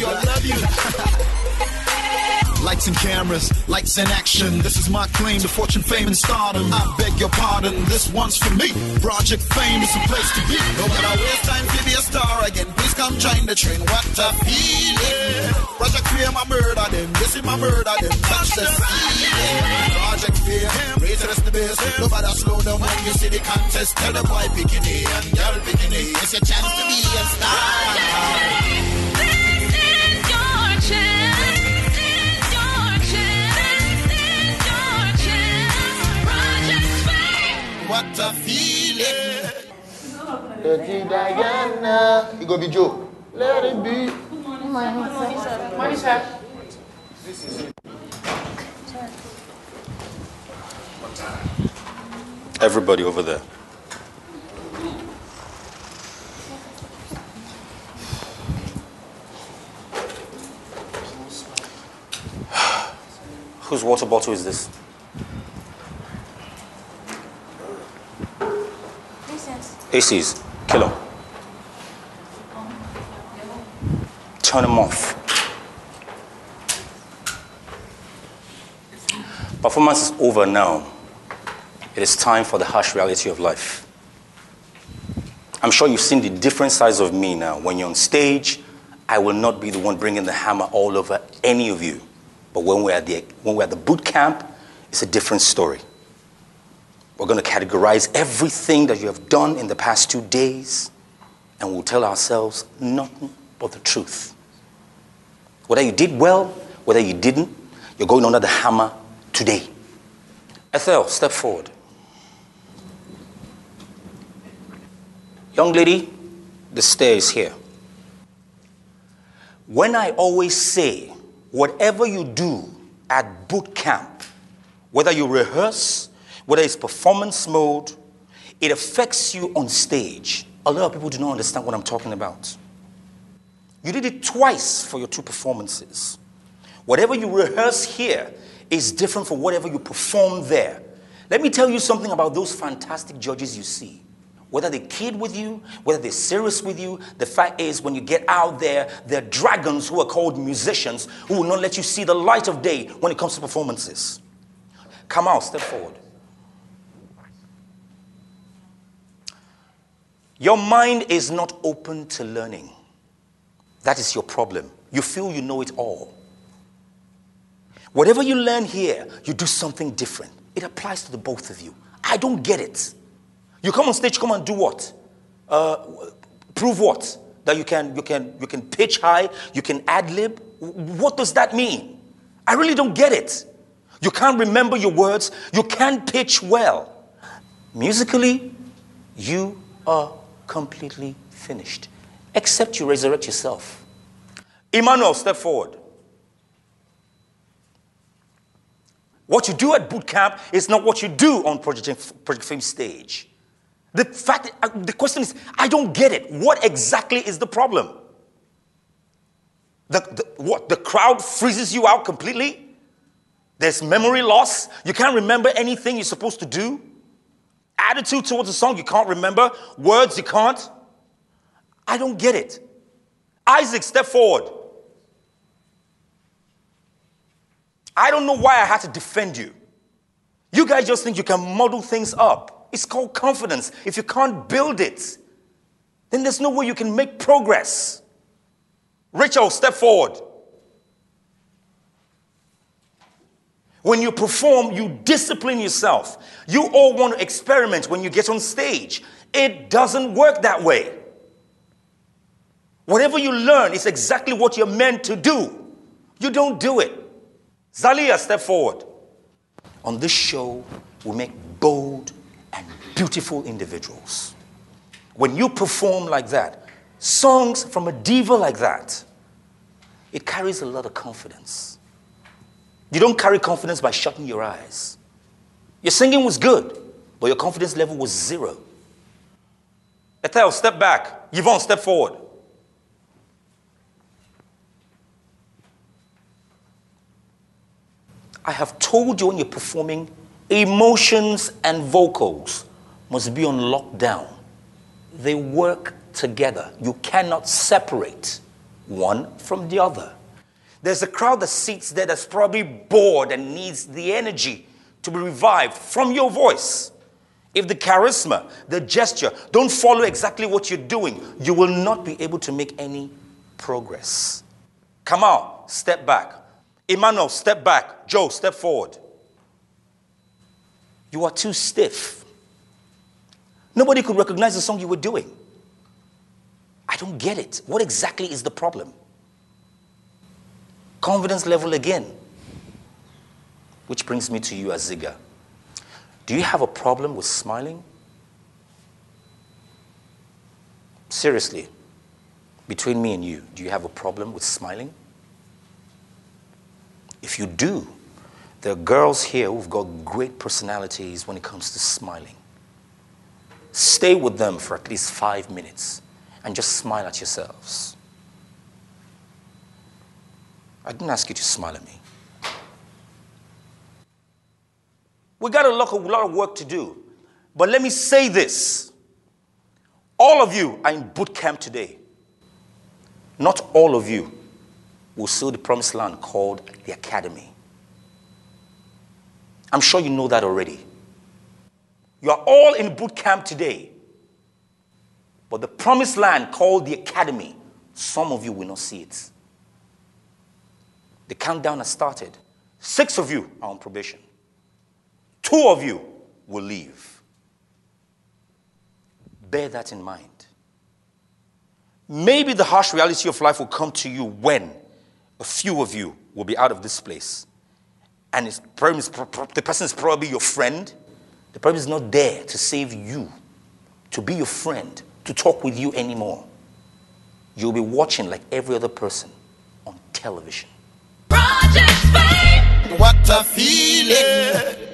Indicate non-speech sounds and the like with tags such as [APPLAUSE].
you, I love you. Lights and cameras, lights and action. This is my claim to fortune, fame, and stardom. I beg your pardon, this one's for me. Project Fame is the place to be. No matter waste time to be a star again. Please come join the train. What a feeling. Project Fame, I murder them. This is my murder them. Touch the ceiling. Project Fame, raise the the best. Nobody slow down when you see the contest. Tell the boy picking it and girl picking it. It's your chance to be a star. Diana. You go be Joe. Let it be. Good morning, sir. Good morning, sir. This is it. Everybody over there. [SIGHS] Whose water bottle is this? ACs, them. Turn them off. Performance is over now. It is time for the harsh reality of life. I'm sure you've seen the different sides of me now. When you're on stage, I will not be the one bringing the hammer all over any of you. But when we're at the, when we're at the boot camp, it's a different story. We're going to categorize everything that you have done in the past two days, and we'll tell ourselves nothing but the truth. Whether you did well, whether you didn't, you're going under the hammer today. Ethel, step forward. Young lady, the stair is here. When I always say, whatever you do at boot camp, whether you rehearse, whether it's performance mode, it affects you on stage. A lot of people do not understand what I'm talking about. You did it twice for your two performances. Whatever you rehearse here is different from whatever you perform there. Let me tell you something about those fantastic judges you see. Whether they kid with you, whether they're serious with you, the fact is, when you get out there, they're dragons who are called musicians who will not let you see the light of day when it comes to performances. Come out, step forward. Your mind is not open to learning. That is your problem. You feel you know it all. Whatever you learn here, you do something different. It applies to the both of you. I don't get it. You come on stage, come and do what? Uh, prove what? That you can, you, can, you can pitch high, you can ad lib? What does that mean? I really don't get it. You can't remember your words, you can't pitch well. Musically, you are completely finished, except you resurrect yourself. Emmanuel, step forward. What you do at boot camp is not what you do on Project, Project Fame stage. The fact, uh, the question is, I don't get it. What exactly is the problem? The, the, what, the crowd freezes you out completely? There's memory loss? You can't remember anything you're supposed to do? Attitude towards the song you can't remember, words you can't. I don't get it. Isaac, step forward. I don't know why I had to defend you. You guys just think you can model things up. It's called confidence. If you can't build it, then there's no way you can make progress. Rachel, step forward. When you perform, you discipline yourself. You all want to experiment when you get on stage. It doesn't work that way. Whatever you learn is exactly what you're meant to do. You don't do it. Zalia, step forward. On this show, we make bold and beautiful individuals. When you perform like that, songs from a diva like that, it carries a lot of confidence. You don't carry confidence by shutting your eyes. Your singing was good, but your confidence level was zero. Ethel, step back. Yvonne, step forward. I have told you when you're performing, emotions and vocals must be on lockdown. They work together. You cannot separate one from the other. There's a crowd that sits there that's probably bored and needs the energy to be revived from your voice. If the charisma, the gesture don't follow exactly what you're doing, you will not be able to make any progress. Come on, step back. Emmanuel, step back. Joe, step forward. You are too stiff. Nobody could recognize the song you were doing. I don't get it. What exactly is the problem? Confidence level again. Which brings me to you, Aziga. Do you have a problem with smiling? Seriously, between me and you, do you have a problem with smiling? If you do, there are girls here who've got great personalities when it comes to smiling. Stay with them for at least five minutes and just smile at yourselves. I didn't ask you to smile at me. We got a lot, a lot of work to do. But let me say this all of you are in boot camp today. Not all of you will see the promised land called the academy. I'm sure you know that already. You are all in boot camp today. But the promised land called the academy, some of you will not see it. The countdown has started. Six of you are on probation. Two of you will leave. Bear that in mind. Maybe the harsh reality of life will come to you when a few of you will be out of this place. And it's, the person is probably your friend. The person is not there to save you, to be your friend, to talk with you anymore. You'll be watching like every other person on television. What a feeling!